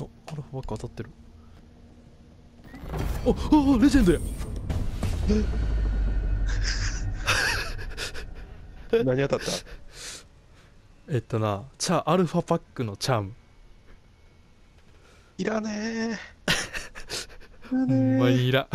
おアルファバック当たってる。おおレジェンドや。何当たった？えっとなチャアルファパックのチャーム。いらねえ。ほんまにいら